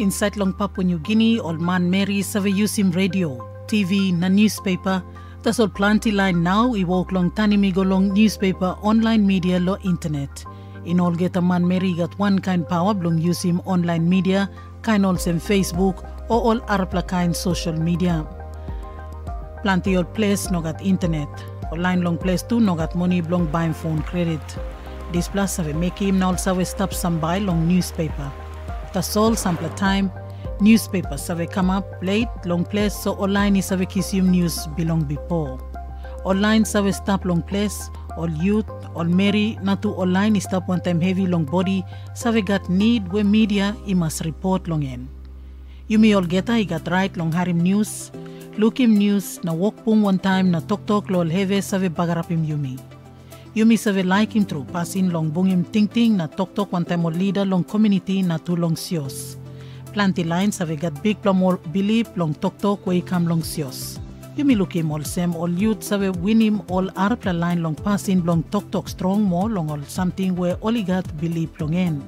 inside long Papua New Guinea or Man Mary save yusim radio, TV na newspaper. Tas all planti line now i walk long tanimigo long newspaper online media lo internet. In all get a man Mary got one kind power blong use him online media, kind all also Facebook or all arpla kind social media. Plenty all place no got internet. Online long place too no got money blong buying phone credit. This plus have make him now also stop some buy long newspaper. That's all sample time. Newspapers have come up late long place so online is have kisium news belong before. Online have stop long place all youth all Mary natu online is stop one time heavy long body save got need where media i must report long en. You may all get I got right long harim news. Look him news na walk pung one time na tok tok lol heve save bagarapim yumi. Yumi save like him through passing long bung ting ting na tok tok one time leader long community na tu long sios. Planty lines have got big plum or believe long tok tok way come long sios. Yumi look him all same all youth save win him all arpla line long passing long tok tok strong more long all something where all got believe long end.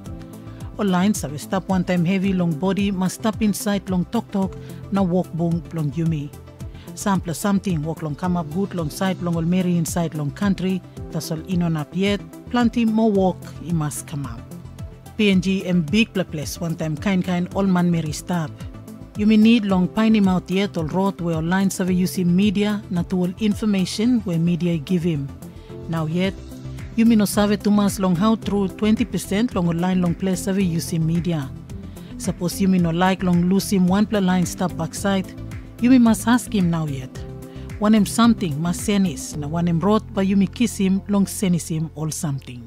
All lines have stop one time heavy long body must stop inside long tok tok na walk bung long yumi. Sample something walk long come up good long side long all marry inside long country that's all in on up yet walk he must come up. PNG and big pla place one time kind kind all man Mary stop. You may need long pine him out yet or road where online survey using media na to all information where media give him. Now yet, you may no save too much long how through 20% long online long place survey using media. Suppose you may no like long lose him one play line stop backside, you may must ask him now yet. One him something must senis, na one him wrote but you may kiss him long senis him all something.